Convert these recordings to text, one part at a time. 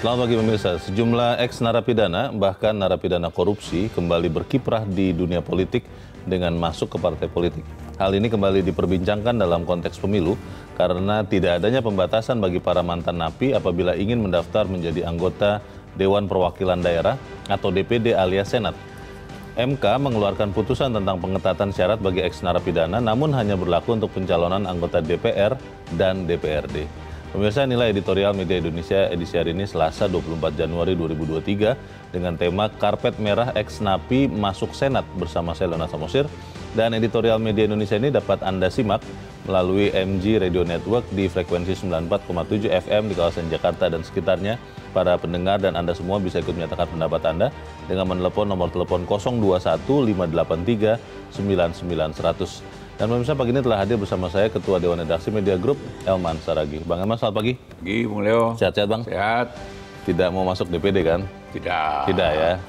Selamat pagi pemirsa. Sejumlah ex narapidana bahkan narapidana korupsi kembali berkiprah di dunia politik dengan masuk ke partai politik. Hal ini kembali diperbincangkan dalam konteks pemilu karena tidak adanya pembatasan bagi para mantan napi apabila ingin mendaftar menjadi anggota Dewan Perwakilan Daerah atau DPD alias Senat. MK mengeluarkan putusan tentang pengetatan syarat bagi ex narapidana namun hanya berlaku untuk pencalonan anggota DPR dan DPRD. Pemirsa nilai editorial Media Indonesia edisi hari ini Selasa 24 Januari 2023 dengan tema Karpet Merah Ex Napi Masuk Senat bersama saya Lona Samosir. Dan editorial Media Indonesia ini dapat Anda simak melalui MG Radio Network di frekuensi 94,7 FM di kawasan Jakarta dan sekitarnya. Para pendengar dan Anda semua bisa ikut menyatakan pendapat Anda dengan menelepon nomor telepon 021 583 99100. Dan pemirsa pagi ini telah hadir bersama saya Ketua Dewan Redaksi Media Group, Elman Saragi. Bang Elman, selamat pagi. Pagi, Bung Leo. Sehat-sehat, Bang? Sehat. Tidak mau masuk DPD kan? Tidak. Tidak ya.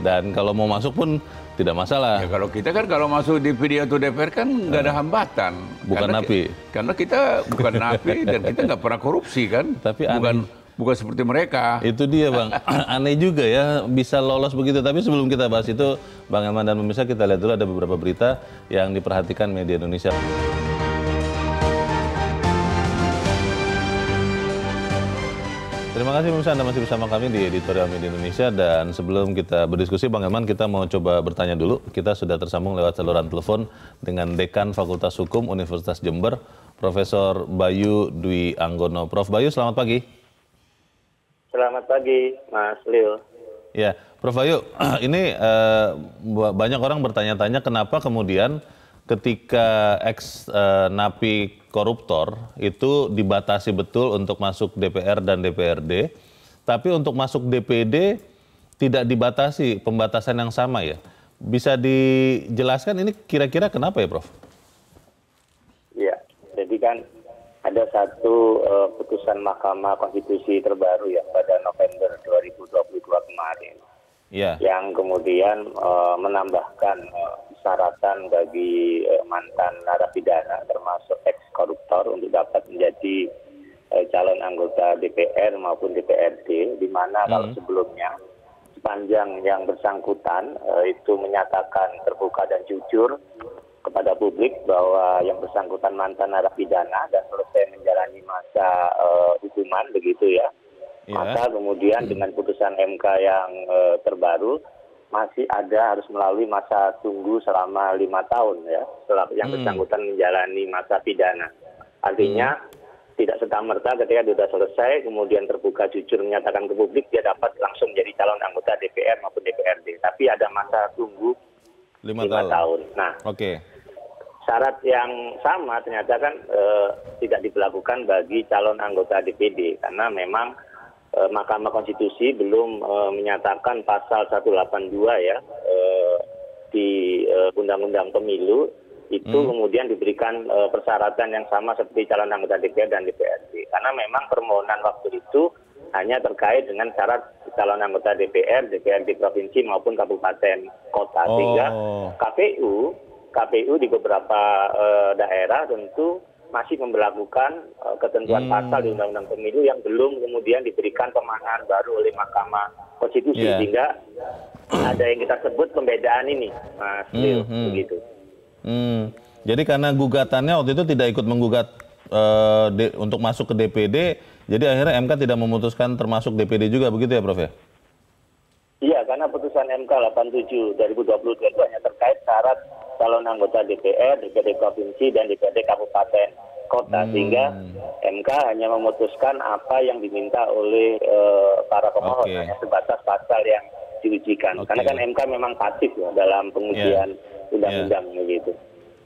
Dan kalau mau masuk pun tidak masalah. Ya kalau kita kan kalau masuk DPD atau DPR kan nggak ada hambatan. Bukan karena, napi. Karena kita bukan napi dan kita nggak pernah korupsi kan. Tapi bukan aneh. Bukan seperti mereka. Itu dia Bang, aneh juga ya bisa lolos begitu. Tapi sebelum kita bahas itu, Bang Elman dan pemirsa kita lihat dulu ada beberapa berita yang diperhatikan media Indonesia. Terima kasih pemirsa Anda masih bersama kami di Editorial Media Indonesia dan sebelum kita berdiskusi Bang Elman kita mau coba bertanya dulu. Kita sudah tersambung lewat saluran telepon dengan Dekan Fakultas Hukum Universitas Jember, Profesor Bayu Dwi Anggono. Prof Bayu, selamat pagi. Selamat pagi, Mas Leo. Ya, Prof Bayu, ini eh, banyak orang bertanya-tanya kenapa kemudian ketika ex eh, napi koruptor itu dibatasi betul untuk masuk DPR dan DPRD, tapi untuk masuk DPD tidak dibatasi pembatasan yang sama ya. Bisa dijelaskan ini kira-kira kenapa ya, Prof? Ya, jadi kan ada satu uh, putusan Mahkamah Konstitusi terbaru ya pada November 2022 kemarin. Ya. Yang kemudian uh, menambahkan uh, persyaratan bagi uh, mantan narapidana termasuk ex koruptor untuk dapat menjadi uh, calon anggota DPR maupun DPRD di mana hmm. kalau sebelumnya sepanjang yang bersangkutan uh, itu menyatakan terbuka dan jujur kepada publik bahwa yang bersangkutan mantan narapidana dan selesai menjalani masa uh, hukuman begitu ya. Yeah. Maka kemudian dengan putusan MK yang uh, terbaru masih ada harus melalui masa tunggu selama lima tahun ya setelah yang hmm. bersangkutan menjalani masa pidana. Artinya hmm. tidak serta merta ketika sudah selesai kemudian terbuka jujur menyatakan ke publik dia dapat langsung menjadi calon anggota DPR maupun DPRD. Tapi ada masa tunggu lima, tahun. tahun. Nah, oke. Okay syarat yang sama ternyata kan e, tidak diberlakukan bagi calon anggota DPD karena memang e, Mahkamah Konstitusi belum e, menyatakan pasal 182 ya e, di Undang-Undang Pemilu itu hmm. kemudian diberikan e, persyaratan yang sama seperti calon anggota DPR dan DPRD karena memang permohonan waktu itu hanya terkait dengan syarat calon anggota DPR, DPRD provinsi maupun kabupaten kota oh. sehingga KPU kpu di beberapa uh, daerah tentu masih memperlakukan uh, ketentuan hmm. pasal di undang-undang pemilu yang belum kemudian diberikan pemahaman baru oleh mahkamah konstitusi yeah. sehingga ada yang kita sebut pembedaan ini mas Leo hmm, hmm. begitu hmm. jadi karena gugatannya waktu itu tidak ikut menggugat uh, de, untuk masuk ke DPD jadi akhirnya MK tidak memutuskan termasuk DPD juga begitu ya Prof ya Iya, karena putusan MK 87 2022 itu hanya terkait syarat calon anggota DPR, DPRD provinsi dan DPRD kabupaten kota hmm. sehingga MK hanya memutuskan apa yang diminta oleh uh, para pemohon okay. hanya sebatas pasal yang diujikan. Okay. Karena kan MK memang pasif ya dalam pengujian yeah. undang-undang yeah. begitu.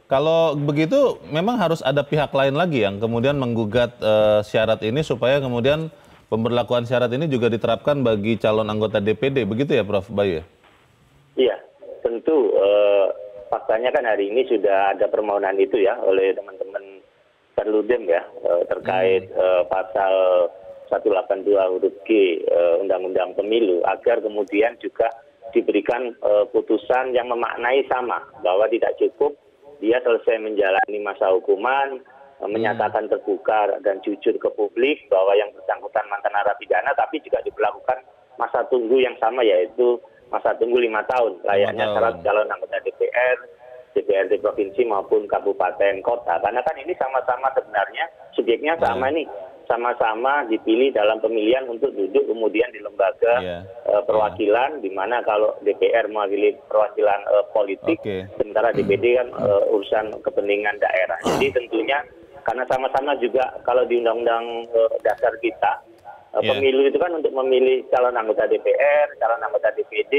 Kalau begitu memang harus ada pihak lain lagi yang kemudian menggugat uh, syarat ini supaya kemudian pemberlakuan syarat ini juga diterapkan bagi calon anggota DPD, begitu ya Prof. Bayu? Iya, tentu eh, faktanya kan hari ini sudah ada permohonan itu ya oleh teman-teman Perludem ya eh, terkait hmm. eh, pasal 182 huruf G eh, Undang-Undang Pemilu agar kemudian juga diberikan putusan yang memaknai sama bahwa tidak cukup dia selesai menjalani masa hukuman menyatakan terbuka dan jujur ke publik bahwa yang bersangkutan mantan narapidana tapi juga diberlakukan masa tunggu yang sama yaitu masa tunggu lima tahun layaknya syarat calon anggota DPR, DPRD provinsi maupun kabupaten kota karena kan ini sama-sama sebenarnya subjeknya sama nih sama-sama dipilih dalam pemilihan untuk duduk kemudian di lembaga Iya. eh, perwakilan di mana kalau DPR mewakili perwakilan eh, politik Oke. sementara DPD kan eh, urusan kepentingan daerah. Jadi tentunya karena sama-sama juga kalau di undang-undang eh, dasar kita eh, Iya. pemilu itu kan untuk memilih calon anggota DPR, calon anggota DPD,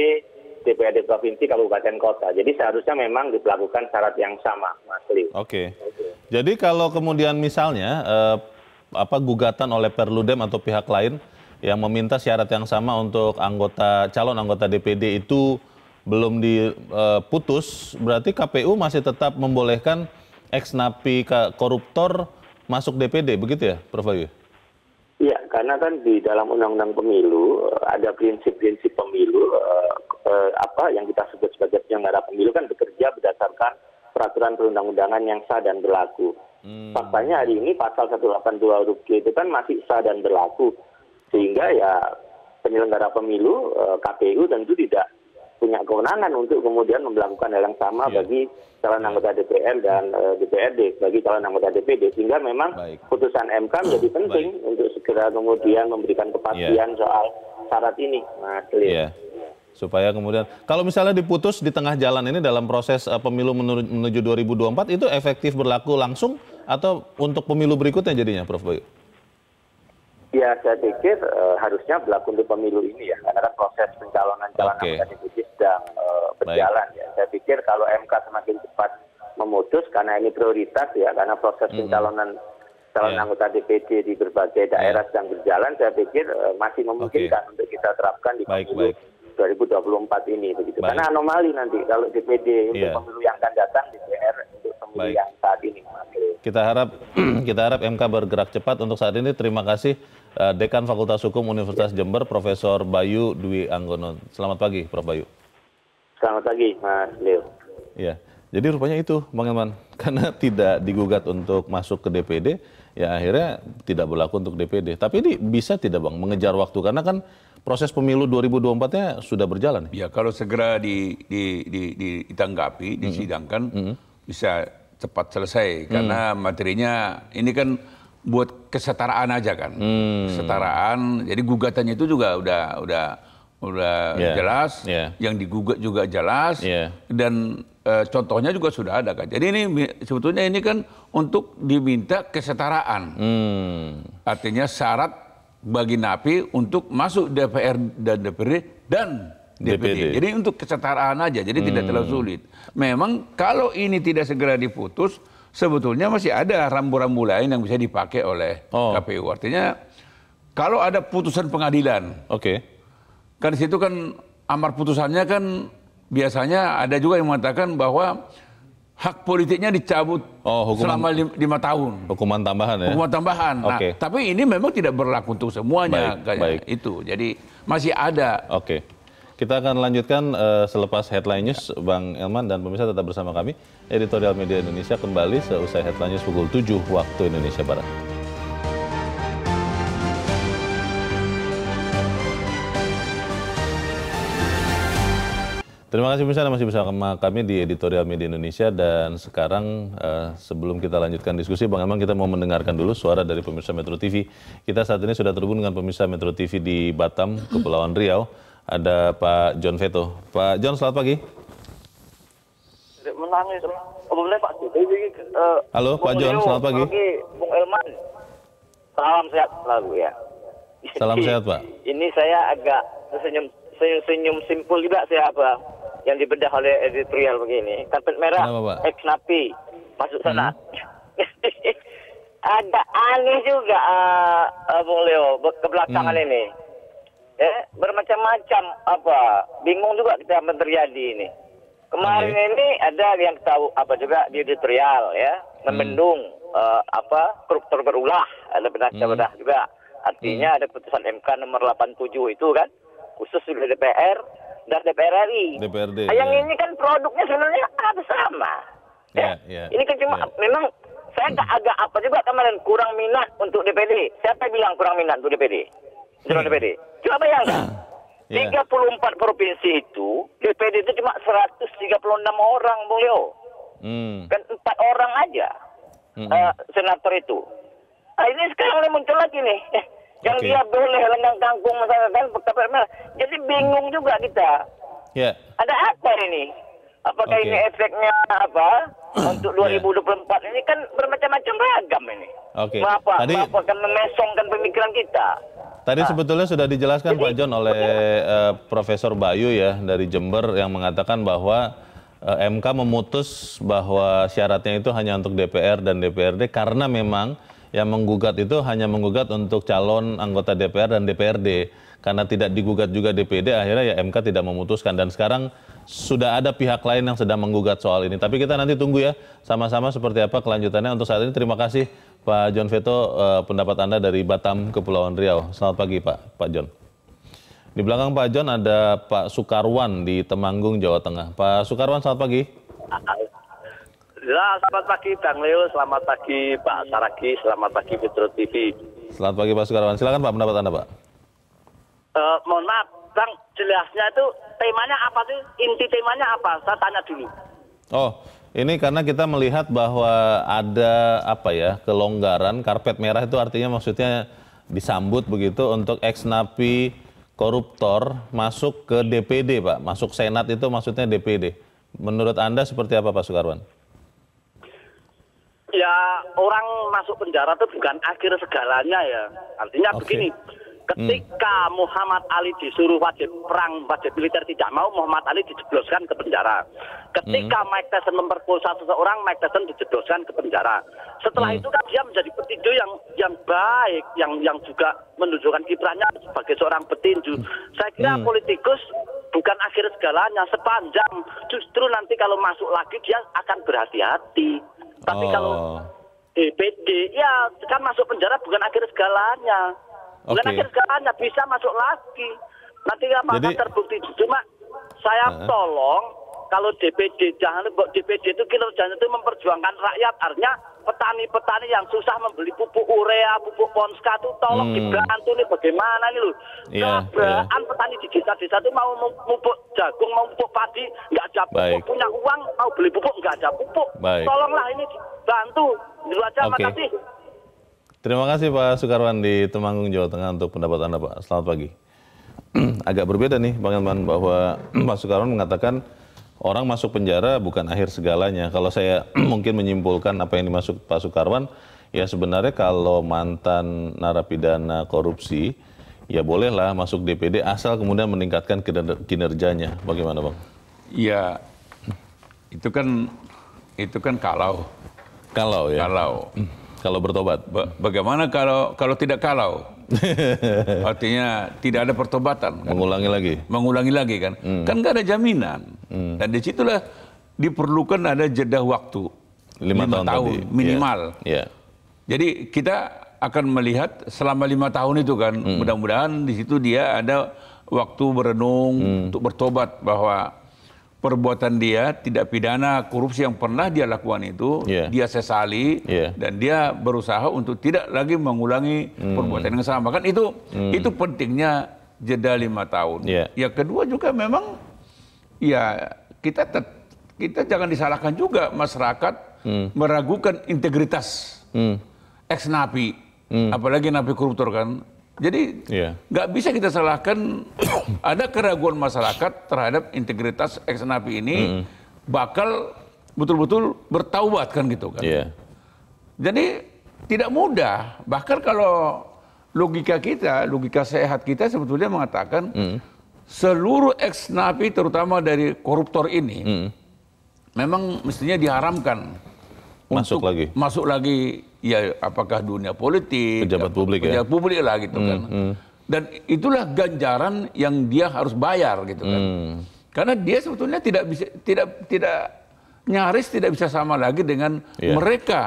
DPRD provinsi, kabupaten kota. Jadi seharusnya memang diperlakukan syarat yang sama, Mas Liu. Oke. Jadi kalau kemudian misalnya eh, apa gugatan oleh Perludem atau pihak lain yang meminta syarat yang sama untuk anggota calon anggota DPD itu belum diputus, berarti KPU masih tetap membolehkan ex napi koruptor masuk DPD, begitu ya, Prof. Bayu? Iya, karena kan di dalam undang-undang pemilu eh, ada prinsip-prinsip pemilu eh, eh, apa yang kita sebut sebagai penyelenggara pemilu kan bekerja berdasarkan peraturan perundang-undangan yang sah dan berlaku. Faktanya hari ini pasal 182 huruf G itu kan masih sah dan berlaku. Sehingga ya penyelenggara pemilu eh, KPU tentu tidak punya kewenangan untuk kemudian melakukan hal yang sama Iya. bagi calon anggota DPR dan eh, DPRD bagi calon anggota DPD sehingga memang Baik. putusan MK menjadi penting untuk segera kemudian memberikan kepastian soal syarat ini, Mas Leo. Iya. Supaya kemudian kalau misalnya diputus di tengah jalan ini dalam proses eh, pemilu menuju, menuju 2024 itu efektif berlaku langsung atau untuk pemilu berikutnya jadinya, Prof. Bayu? Ya, saya pikir eh, harusnya berlaku untuk pemilu ini ya, karena kan proses pencalonan calon anggota DPD sedang eh, berjalan ya. Saya pikir kalau MK semakin cepat memutus karena ini prioritas ya, karena proses pencalonan calon Ya. anggota DPD di berbagai daerah sedang berjalan, saya pikir eh, masih memungkinkan untuk kita terapkan di Baik, pemilu baik. 2024 ini begitu. Baik. Karena anomali nanti kalau DPD untuk Iya. pemilu yang akan datang DPR untuk pemilu Baik. yang saat ini. Kita harap kita harap MK bergerak cepat untuk saat ini. Terima kasih eh, Dekan Fakultas Hukum Universitas Jember Profesor Bayu Dwi Anggono. Selamat pagi, Prof. Bayu. Selamat pagi, Mas Leo. Iya. Jadi rupanya itu, Bang Elman. Karena tidak digugat untuk masuk ke DPD, ya akhirnya tidak berlaku untuk DPD. Tapi ini bisa tidak, Bang, mengejar waktu? Karena kan proses pemilu 2024-nya sudah berjalan. Ya kalau segera di, di, di, di- ditanggapi, disidangkan, bisa cepat selesai. Karena materinya ini kan buat kesetaraan aja kan, kesetaraan. Jadi gugatannya itu juga udah udah udah Ya, jelas, ya. yang digugat juga jelas, Ya. dan eh, contohnya juga sudah ada kan. Jadi ini sebetulnya ini kan untuk diminta kesetaraan. Hmm. Artinya syarat bagi napi untuk masuk DPR dan DPD dan DPD. DPD. Jadi untuk kesetaraan aja, jadi tidak terlalu sulit. Memang kalau ini tidak segera diputus, sebetulnya masih ada rambu-rambu lain yang bisa dipakai oleh Oh. KPU. Artinya kalau ada putusan pengadilan, Oke. kan di situ kan amar putusannya kan biasanya ada juga yang mengatakan bahwa hak politiknya dicabut Oh, hukuman- selama lim- lima tahun. Hukuman tambahan ya? Hukuman tambahan. Nah, Oke. tapi ini memang tidak berlaku untuk semuanya Baik, baik. itu. Jadi masih ada. Oke. Kita akan lanjutkan eh, selepas headline news Bang Elman dan pemirsa tetap bersama kami. Editorial Media Indonesia kembali seusai headline news pukul 7 waktu Indonesia Barat. Terima kasih pemirsa masih bersama kami di Editorial Media Indonesia dan sekarang eh, sebelum kita lanjutkan diskusi Bang Elman kita mau mendengarkan dulu suara dari pemirsa Metro TV. Kita saat ini sudah terhubung dengan pemirsa Metro TV di Batam, Kepulauan Riau. Ada Pak John Veto. Pak John selamat pagi. menangis. Boleh Pak eh, Halo, Pak John, selamat pagi. Bung Elman. Salam sehat selalu ya. Salam sehat, Pak. Ini saya agak senyum senyum, senyum simpul juga saya apa yang dibedah oleh editorial begini. Karpet merah, Kenapa, ex napi masuk sana. Hmm. Agak aneh juga uh, uh, Bung Leo be- kebelakangan Hmm. ini. Ya, bermacam-macam apa, bingung juga kita terjadi ini. Kemarin Oke. ini ada yang tahu apa juga di editorial ya, membendung eh, apa koruptor berulah, ada benar-benar juga. Artinya ada putusan MK nomor 87 itu kan, khusus di DPR dan DPR RI. DPRD, Ah, Yang ya. ini kan produknya sebenarnya ada sama. Ya, ya, Ini kan cuma ya. memang saya agak, agak apa juga kemarin kurang minat untuk DPD. Siapa bilang kurang minat untuk DPD? Untuk DPD. Coba bayangkan. Ya. 34 provinsi itu, DPD itu cuma 136 orang, Bung Leo. Hmm. Kan empat orang aja eh, senator itu. Nah, ini sekarang mulai muncul lagi nih. Yang dia boleh lenggang kangkung misalnya kan, tapi jadi bingung juga kita. Ya. Ada apa ini? Apakah Oke. ini efeknya apa? Untuk Ya. 2024 ini kan bermacam-macam ragam ini. Oke. Mengapa? Tadi- Mengapa akan memesongkan pemikiran kita? Tadi sebetulnya sudah dijelaskan Pak John oleh eh, Profesor Bayu ya dari Jember yang mengatakan bahwa eh, MK memutus bahwa syaratnya itu hanya untuk DPR dan DPRD karena memang yang menggugat itu hanya menggugat untuk calon anggota DPR dan DPRD karena tidak digugat juga DPD akhirnya ya MK tidak memutuskan. Dan sekarang sudah ada pihak lain yang sedang menggugat soal ini. Tapi kita nanti tunggu ya sama-sama seperti apa kelanjutannya. Untuk saat ini terima kasih Pak John Veto. Eh, pendapat Anda dari Batam Kepulauan Riau. Selamat pagi Pak. Pak John. Di belakang Pak John ada Pak Sukarwan di Temanggung Jawa Tengah. Pak Sukarwan selamat pagi. Ya, selamat pagi Bang Leo, selamat pagi Pak Saragi, selamat pagi Metro TV. selamat pagi Pak Sukarwan. Silakan Pak pendapat Anda Pak Eh, mohon maaf, Bang, jelasnya itu temanya apa sih? Inti temanya apa? Saya tanya dulu. Oh, ini karena kita melihat bahwa ada apa ya kelonggaran karpet merah itu artinya maksudnya disambut begitu untuk ex napi koruptor masuk ke DPD pak, masuk senat itu maksudnya DPD. Menurut anda seperti apa Pak Sukarwan? Ya, orang masuk penjara itu bukan akhir segalanya ya. Artinya Oke. begini, ketika Muhammad Ali disuruh wajib perang, wajib militer tidak mau, Muhammad Ali dijebloskan ke penjara. Ketika Mike Tyson memperkosa seseorang, Mike Tyson dijebloskan ke penjara. Setelah itu kan dia menjadi petinju yang yang baik, yang yang juga menunjukkan kiprahnya sebagai seorang petinju. Saya kira politikus bukan akhir segalanya, sepanjang justru nanti kalau masuk lagi dia akan berhati-hati. Tapi kalau Oh. DPD ya kan masuk penjara bukan akhir segalanya. Bukan akhir segalanya bisa masuk lagi. Nanti apakah Jadi- terbukti cuma saya Heeh. tolong kalau DPD jangan DPD itu kinerjanya itu memperjuangkan rakyat artinya petani-petani yang susah membeli pupuk urea, pupuk ponska itu tolong Hmm. dibantu nih bagaimana nih loh. Iya, Kelabaran petani di desa-desa itu mau pupuk jagung, mau pupuk padi, nggak ada pupuk, Baik. punya uang mau beli pupuk nggak ada pupuk. Baik. Tolonglah ini dibantu. Dulu aja, Oke. makasih. Terima kasih Pak Sukarwan di Temanggung Jawa Tengah untuk pendapat Anda Pak. Selamat pagi. Agak berbeda nih Bang Elman bahwa Pak Sukarwan mengatakan orang masuk penjara bukan akhir segalanya. Kalau saya mungkin menyimpulkan apa yang dimaksud Pak Sukarwan, ya sebenarnya kalau mantan narapidana korupsi, ya bolehlah masuk DPD asal kemudian meningkatkan kiner- kinerjanya. Bagaimana Bang? Ya, itu kan itu kan kalau Kalau ya, kalau kalau bertobat. Ba- bagaimana kalau kalau tidak kalau? Artinya tidak ada pertobatan kan? Mengulangi lagi. mengulangi lagi kan? Kan nggak ada jaminan. Dan di situlah diperlukan ada jeda waktu. Lima, tahun, tadi. minimal. Ya. jadi kita akan melihat selama lima tahun itu kan? Mudah-mudahan di situ dia ada waktu berenung untuk bertobat bahwa perbuatan dia tidak pidana korupsi yang pernah dia lakukan itu Iya. dia sesali Iya. dan dia berusaha untuk tidak lagi mengulangi perbuatan yang sama kan itu itu pentingnya jeda lima tahun. Iya. Yang kedua juga memang ya kita tet- kita jangan disalahkan juga masyarakat meragukan integritas Hmm. ex napi, apalagi napi koruptor kan. Jadi Iya. nggak bisa kita salahkan ada keraguan masyarakat terhadap integritas ex napi ini bakal betul-betul bertaubat kan gitu kan. Iya. Jadi tidak mudah. Bahkan kalau logika kita, logika sehat kita sebetulnya mengatakan seluruh ex napi terutama dari koruptor ini memang mestinya diharamkan Masuk untuk lagi. Masuk lagi ya apakah dunia politik, Pejabat publik ya. Hmm, pejabat publik lah gitu kan. Dan itulah ganjaran yang dia harus bayar gitu kan. Hmm. Karena dia sebetulnya tidak bisa tidak tidak nyaris tidak bisa sama lagi dengan Iya. mereka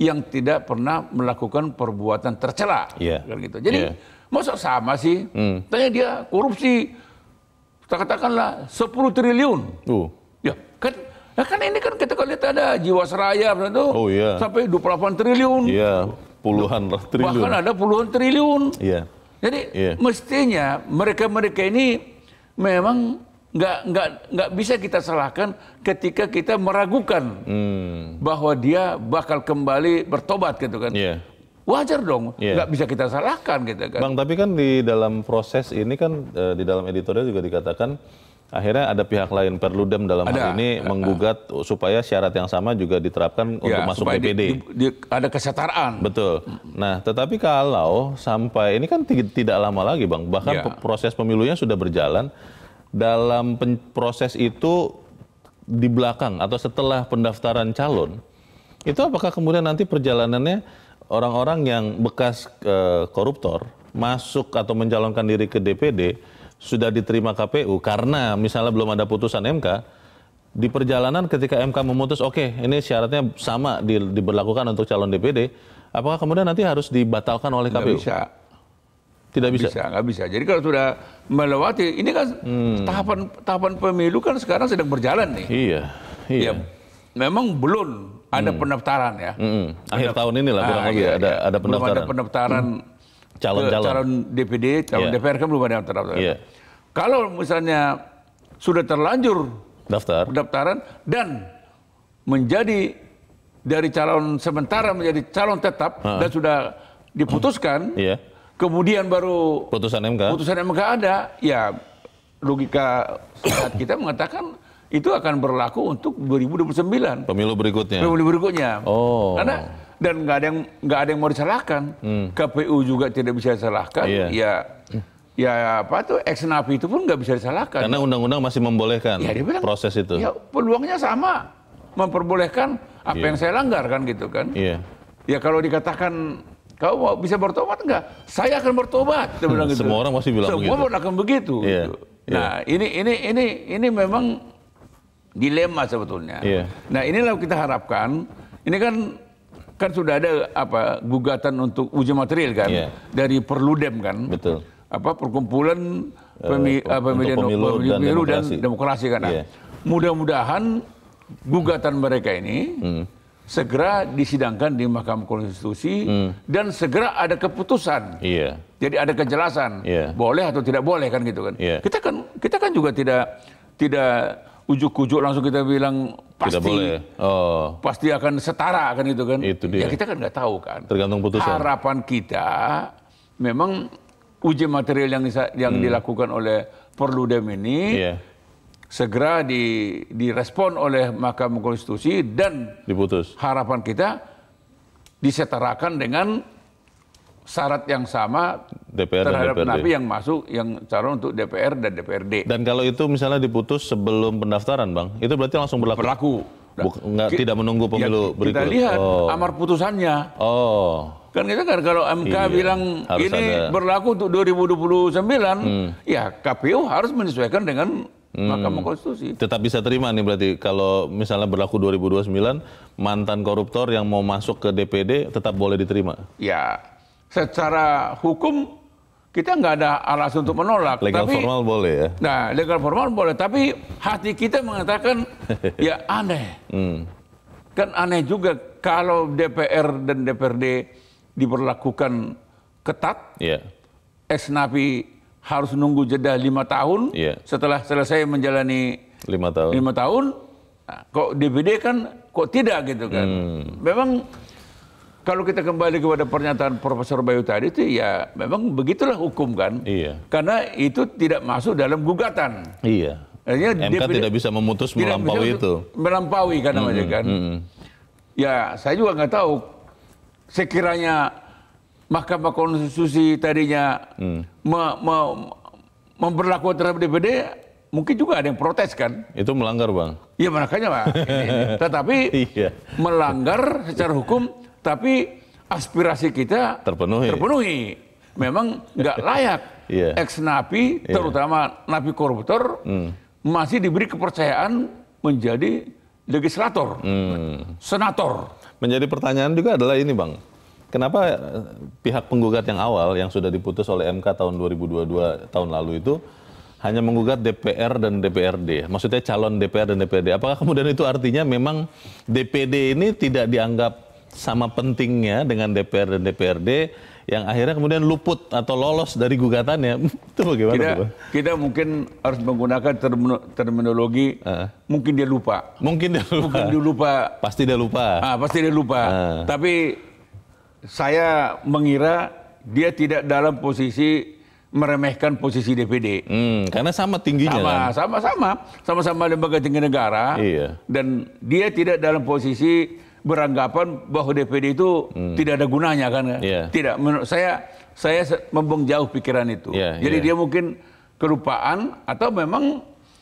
yang tidak pernah melakukan perbuatan tercela Iya. kan gitu. Jadi Iya. masa sama sih? Hmm. Tanya dia korupsi katakanlah 10 triliun. Uh. Ya, kan Nah kan ini kan kita lihat ada Jiwasraya itu Oh, iya. sampai 28 triliun. Iya, puluhan triliun. Bahkan ada puluhan triliun. Iya. Jadi Iya. mestinya mereka-mereka ini memang nggak nggak nggak bisa kita salahkan ketika kita meragukan Hmm. bahwa dia bakal kembali bertobat gitu kan. Iya. Wajar dong, Iya. nggak bisa kita salahkan gitu kan. Bang, tapi kan di dalam proses ini kan eh, di dalam editorial juga dikatakan akhirnya ada pihak lain Perludem dalam hal Ada. ini menggugat supaya syarat yang sama juga diterapkan untuk Ya, masuk supaya di- DPD. di- di- ada kesetaraan. Betul. Nah, tetapi kalau sampai ini kan ti- tidak lama lagi, Bang. Bahkan Ya. proses pemilunya sudah berjalan. Dalam pen- proses itu di belakang atau setelah pendaftaran calon, itu apakah kemudian nanti perjalanannya orang-orang yang bekas eh, koruptor masuk atau mencalonkan diri ke DPD sudah diterima KPU karena misalnya belum ada putusan MK, di perjalanan ketika MK memutus oke ini syaratnya sama di- diberlakukan untuk calon DPD apakah kemudian nanti harus dibatalkan oleh Nggak KPU bisa. tidak bisa, bisa nggak bisa. Jadi kalau sudah melewati ini kan Hmm. tahapan tahapan pemilu kan sekarang sedang berjalan nih. Iya iya. Ya memang belum ada pendaftaran ya. Mm-mm. akhir tahun inilah kurang Ah, lebih iya, ada iya. ada belum pendaftaran. ada pendaftaran Calon-calon. calon DPD calon Iya. DPR kan belum ada yang terdaftar Iya. kalau misalnya sudah terlanjur daftar pendaftaran dan menjadi dari calon sementara menjadi calon tetap dan sudah diputuskan iya kemudian baru putusan MK putusan MK ada, ya logika sehat kita mengatakan itu akan berlaku untuk 2029 pemilu berikutnya pemilu berikutnya. Oh. Karena dan nggak ada yang nggak ada yang mau disalahkan. KPU juga tidak bisa disalahkan. Iya. Ya ya apa tuh ex napi itu pun nggak bisa disalahkan. karena undang-undang masih membolehkan ya dia bilang proses itu Ya peluangnya sama memperbolehkan apa Iya. yang saya langgar kan gitu kan. iya Ya kalau dikatakan kau mau bisa bertobat enggak? Saya akan bertobat. Dia bilang gitu. Semua orang pasti bilang Semua begitu. orang akan begitu. Iya, gitu. iya. Nah ini ini ini ini memang dilema sebetulnya. Iya. Nah inilah kita harapkan. Ini kan kan sudah ada apa gugatan untuk uji material kan Iya. dari Perludem kan. betul Apa perkumpulan pemi, untuk apa, pemilihan pemilu dan pemilu dan demokrasi. demokrasi kan. Nah, Iya. Mudah-mudahan gugatan mereka ini Hmm. segera disidangkan di Mahkamah Konstitusi dan segera ada keputusan. iya Jadi ada kejelasan Iya. boleh atau tidak boleh kan gitu kan. Iya. Kita kan kita kan juga tidak tidak ujuk-ujuk langsung kita bilang pasti tidak boleh oh pasti akan setara kan gitu kan. Itu dia. Ya kita kan nggak tahu kan. tergantung putusan Harapan kita memang uji material yang yang dilakukan oleh Perludem ini Hmm. iya segera di direspon oleh Mahkamah Konstitusi dan diputus harapan kita disetarakan dengan syarat yang sama DPR dan terhadap DPRD. napi yang masuk yang calon untuk DPR dan DPRD. Dan kalau itu misalnya diputus sebelum pendaftaran, Bang, itu berarti langsung berlaku. Berlaku. Buk- nggak Ki- tidak menunggu Ya, pemilu kita berikut. lihat Oh. amar putusannya. Oh, Kan kita kan kalau MK Iya, bilang ini ada. Hmm. berlaku untuk 2029, ya KPU harus menyesuaikan dengan Mahkamah Konstitusi. tetap bisa terima nih berarti kalau misalnya berlaku 2029 mantan koruptor yang mau masuk ke DPD tetap boleh diterima. Ya, secara hukum kita nggak ada alasan untuk menolak. Legal tapi, formal boleh ya. Nah, legal formal boleh, tapi hati kita mengatakan ya aneh. Hmm. Kan aneh juga kalau DPR dan DPRD diberlakukan ketat, Iya. ex napi harus nunggu jeda lima tahun Iya. setelah selesai menjalani Lima tahun. lima tahun. Nah, kok DPD kan kok tidak gitu kan? Hmm. Memang kalau kita kembali kepada pernyataan Profesor Bayu tadi itu ya memang begitulah hukum kan? Iya. Karena itu tidak masuk dalam gugatan. Iya. Artinya MK DPD tidak bisa memutus tidak melampaui bisa itu. Melampaui kan namanya kan. Mm-mm. Ya, saya juga nggak tahu. Sekiranya Mahkamah Konstitusi tadinya Hmm. me- me- memperlakukan terhadap DPD, mungkin juga ada yang protes kan. Itu melanggar, Bang. Ya makanya Pak. Tetapi Iya. melanggar secara hukum, tapi aspirasi kita Terpenuhi. terpenuhi. Memang nggak layak Iya. ex napi, terutama napi koruptor, Hmm. masih diberi kepercayaan menjadi legislator, Hmm. senator. Menjadi pertanyaan juga adalah ini, Bang. Kenapa eh, pihak penggugat yang awal yang sudah diputus oleh MK tahun 2022 tahun lalu itu hanya menggugat DPR dan DPRD. Maksudnya calon DPR dan DPRD. Apakah kemudian itu artinya memang DPD ini tidak dianggap sama pentingnya dengan DPR dan DPRD yang akhirnya kemudian luput atau lolos dari gugatannya? itu bagaimana? Kita, Pak? kita mungkin harus menggunakan termino- terminologi mungkin dia lupa. Mungkin dia lupa. Mungkin dia lupa. Pasti dia lupa. Ah, pasti dia lupa. Ah. Tapi saya mengira dia tidak dalam posisi meremehkan posisi DPD. Hmm, karena sama tingginya Sama, kan? sama, sama, sama-sama lembaga tinggi negara. Iya. Dan dia tidak dalam posisi beranggapan bahwa DPD itu tidak ada gunanya kan? Hmm. Iya. Tidak. Menurut saya, saya membuang jauh pikiran itu. Iya, Jadi iya. dia mungkin kelupaan atau memang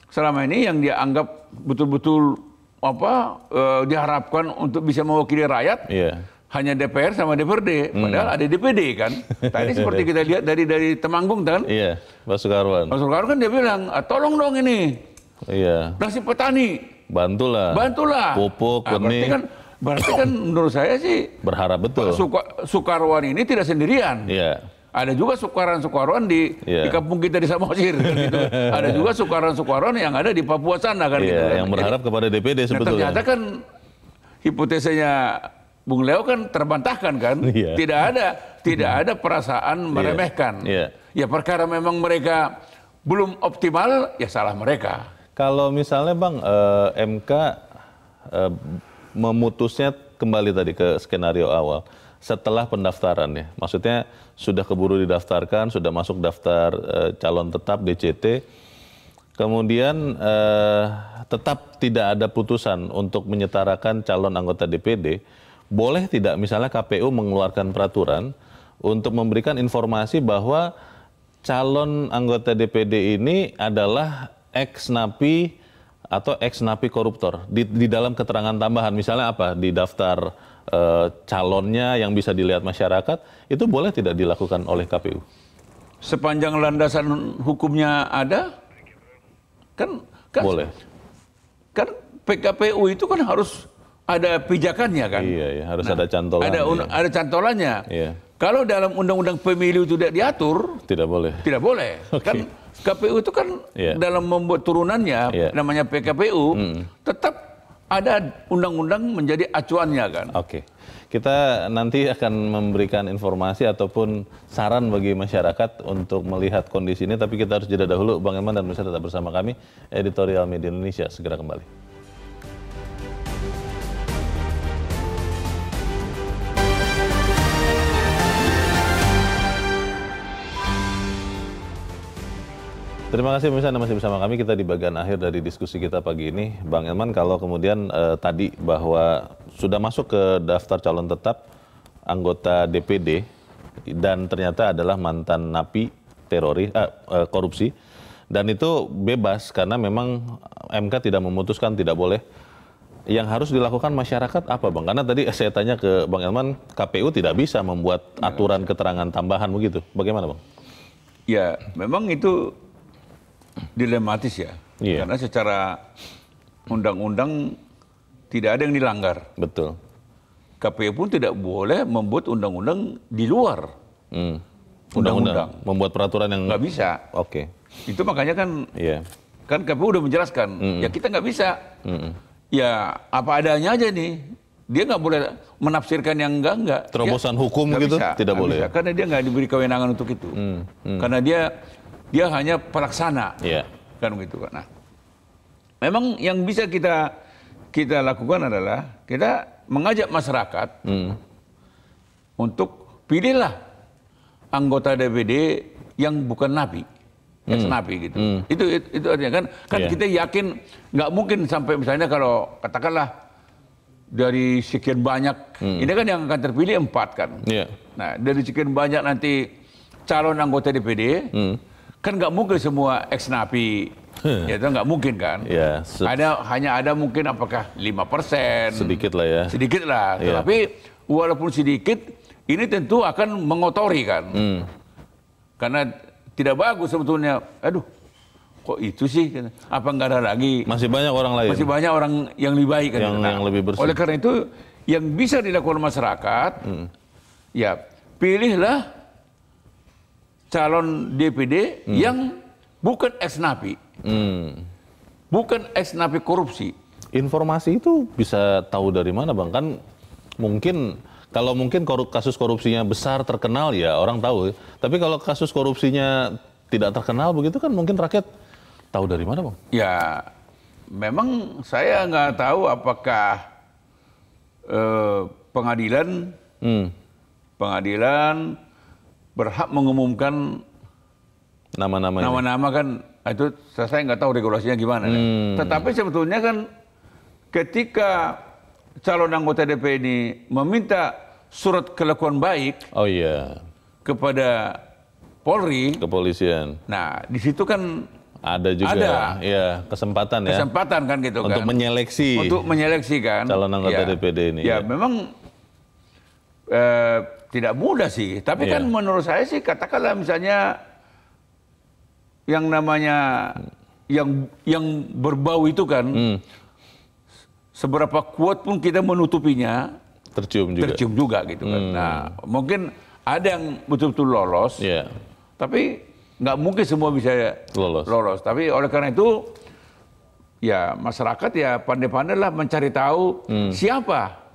selama ini yang dia anggap betul-betul apa eh, diharapkan untuk bisa mewakili rakyat Iya. hanya DPR sama DPRD, padahal ada DPD kan. Tadi seperti kita lihat dari dari Temanggung kan, Iya, Pak Sukarwan. Mas Soekarno kan dia bilang, "Ah, tolong dong ini Iya. nasib petani, Bantulah. bantulah. Pupuk, Ah, benih. kan, berarti kan menurut saya sih Berharap betul. Suka- Sukarwan ini tidak sendirian. Iya. Ada juga Sukarwan-Sukarwan di, Iya. di kampung kita di Samosir. kan gitu. Ada juga Sukarwan-Sukarwan yang ada di Papua sana kan. gitu Iya, kan. yang berharap kepada DPD Nah, sebetulnya. ternyata kan hipotesanya Bung Leo kan terbantahkan kan. Iya. Tidak ada tidak ada perasaan meremehkan. Iya. Ya perkara memang mereka belum optimal ya salah mereka. Kalau misalnya Bang, eh, MK eh, memutusnya kembali tadi ke skenario awal setelah pendaftaran ya. Maksudnya sudah keburu didaftarkan, sudah masuk daftar eh, calon tetap DCT. Kemudian eh, tetap tidak ada putusan untuk menyetarakan calon anggota DPD. Boleh tidak misalnya KPU mengeluarkan peraturan untuk memberikan informasi bahwa calon anggota DPD ini adalah ex napi atau ex napi koruptor di, di dalam keterangan tambahan misalnya apa di daftar eh, calonnya yang bisa dilihat masyarakat itu boleh tidak dilakukan oleh KPU Sepanjang landasan hukumnya ada kan kan boleh kan PKPU itu kan harus ada pijakannya kan. iya ya harus ada cantolan Ada un- ya. ada cantolannya. Iya. Kalau dalam undang-undang pemilu itu tidak diatur, tidak boleh tidak boleh. Oke. Kan KPU itu kan Iya. dalam membuat turunannya Iya. namanya PKPU tetap ada undang-undang menjadi acuannya kan. Oke, kita nanti akan memberikan informasi ataupun saran bagi masyarakat untuk melihat kondisi ini. Tapi kita harus jeda dahulu. Bang Eman dan Mirsa tetap bersama kami. Editorial Media Indonesia segera kembali. Terima kasih pemirsa Anda masih bersama kami. Kita di bagian akhir dari diskusi kita pagi ini. Bang Elman, kalau kemudian eh, tadi bahwa sudah masuk ke daftar calon tetap anggota DPD dan ternyata adalah mantan napi teroris eh, eh, korupsi dan itu bebas karena memang MK tidak memutuskan tidak boleh. Yang harus dilakukan masyarakat apa bang? Karena tadi saya tanya ke bang Elman, KPU tidak bisa membuat aturan keterangan tambahan begitu. Bagaimana bang? Ya, memang itu dilematis ya. Iya. Karena secara undang-undang tidak ada yang dilanggar. Betul. KPU pun tidak boleh membuat undang-undang di luar Hmm. undang-undang. Membuat peraturan yang Nggak bisa. Oke. Itu makanya kan Iya. kan KPU udah menjelaskan. Ya kita nggak bisa. Mm-mm. Ya apa adanya aja nih. Dia nggak boleh menafsirkan yang enggak enggak. Terobosan hukum nggak gitu bisa, tidak boleh. bisa. Karena dia nggak diberi kewenangan untuk itu. Karena dia dia hanya pelaksana. Iya. Kan begitu kan. Nah, memang yang bisa kita kita lakukan adalah kita mengajak masyarakat Hmm. untuk pilihlah anggota DPD yang bukan napi, ex napi gitu. Itu, itu itu artinya kan kan Hmm. Iya. kita yakin nggak mungkin sampai misalnya kalau katakanlah dari sekian banyak, ini kan yang akan terpilih empat kan. Hmm. Iya. Nah dari sekian banyak nanti calon anggota DPD, Hmm. Kan nggak mungkin semua ex napi, ya itu nggak mungkin kan. Ya, Ada hanya ada mungkin apakah lima persen, sedikit lah ya. sedikit lah. Iya. Tetapi walaupun sedikit, ini tentu akan mengotori kan. Hmm. Karena tidak bagus sebetulnya. Aduh, kok itu sih? Apa nggak ada lagi? Masih banyak orang lain. Masih banyak orang yang lebih baik kan. Yang- yang lebih bersih. Oleh karena itu, yang bisa dilakukan masyarakat, Hmm. ya pilihlah calon DPD Hmm. yang bukan ex napi, Hmm. bukan ex napi korupsi. Informasi itu bisa tahu dari mana bang? Kan mungkin kalau mungkin korup, kasus korupsinya besar terkenal ya orang tahu. Tapi kalau kasus korupsinya tidak terkenal begitu kan mungkin rakyat tahu dari mana bang? Ya, memang saya nggak tahu apakah eh, pengadilan Hmm. pengadilan berhak mengumumkan Nama-nama nama-nama kan itu saya nggak tahu regulasinya gimana. kan. Tetapi sebetulnya kan ketika calon anggota DP ini meminta surat kelakuan baik Oh iya, kepada Polri, kepolisian. nah di situ kan Ada juga Ada. ya kesempatan ya kesempatan kan gitu untuk kan. menyeleksi. untuk menyeleksi kan Calon anggota Ya. DPD ini, Ya, ya. memang eh, tidak mudah sih. Tapi Iya. kan menurut saya sih katakanlah misalnya yang namanya yang yang berbau itu kan Hmm, seberapa kuat pun kita menutupinya tercium juga. tercium juga gitu kan. Nah, mungkin ada yang betul-betul lolos, Iya, tapi nggak mungkin semua bisa Lolos. Tapi oleh karena itu, ya masyarakat ya pandai-pandai lah mencari tahu Hmm. siapa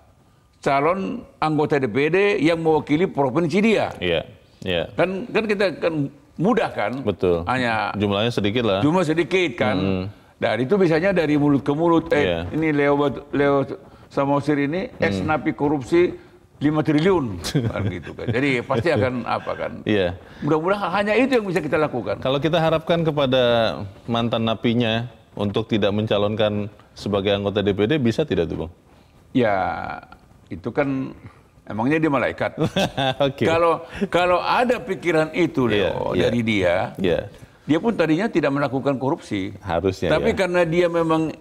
calon anggota DPD yang mewakili provinsi dia. iya, iya. Kan kan kita kan mudah kan? Betul. Hanya Jumlahnya sedikit lah. cuma sedikit kan. Dan itu biasanya dari mulut ke mulut. Eh, Iya. ini Leo Leo Samosir ini ex napi korupsi 5 triliun kan gitu kan. Jadi pasti akan apa kan? Iya. Mudah-mudahan hanya itu yang bisa kita lakukan. Kalau kita harapkan kepada mantan napinya untuk tidak mencalonkan sebagai anggota DPD bisa tidak tuh bang? Ya itu kan emangnya dia malaikat. Oke. Kalau kalau ada pikiran itu Leo iya. dari dia, Iya, dia pun tadinya tidak melakukan korupsi. harusnya. Tapi ya. karena dia memang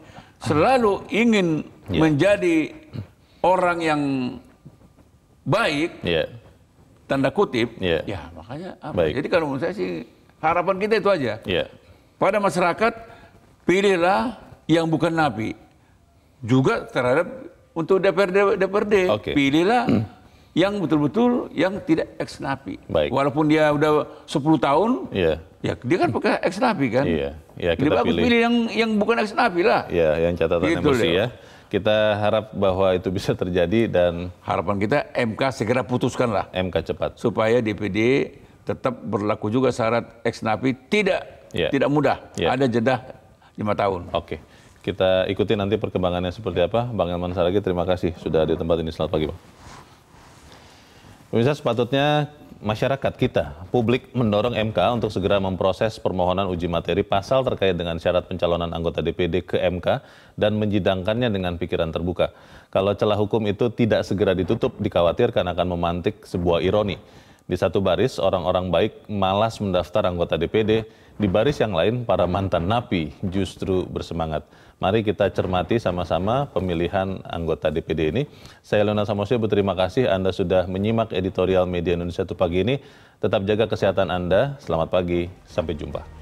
selalu ingin Iya. menjadi orang yang baik, Iya. tanda kutip, Iya. ya makanya apa? Baik. Jadi kalau menurut saya sih harapan kita itu aja. Iya. Pada masyarakat pilihlah yang bukan napi. Juga terhadap untuk DPRD DPRD Oke. pilihlah yang betul-betul yang tidak ex napi. Baik. Walaupun dia udah 10 tahun, Iya. ya dia kan pakai ex napi kan. Iya. Iya, Jadi kita bagus pilih. pilih yang yang bukan ex napi lah. Ya, yang catatan Gitu, emosi Leo. ya. Kita harap bahwa itu bisa terjadi dan Harapan kita MK segera putuskanlah MK cepat. supaya DPD tetap berlaku juga syarat ex napi tidak Iya. tidak mudah. Iya. Ada jeda lima tahun. Oke. Kita ikuti nanti perkembangannya seperti apa. Bang Elman Saragi, terima kasih sudah di tempat ini. Selamat pagi, Bang. Pemirsa, sepatutnya masyarakat kita, publik mendorong MK untuk segera memproses permohonan uji materi pasal terkait dengan syarat pencalonan anggota DPD ke MK dan menjidangkannya dengan pikiran terbuka. Kalau celah hukum itu tidak segera ditutup, dikhawatirkan akan memantik sebuah ironi. Di satu baris, orang-orang baik malas mendaftar anggota DPD, di baris yang lain, para mantan napi justru bersemangat. Mari kita cermati sama-sama pemilihan anggota DPD ini. Saya Leonard Samosir berterima kasih Anda sudah menyimak editorial Media Indonesia itu pagi ini. Tetap jaga kesehatan Anda. Selamat pagi, sampai jumpa.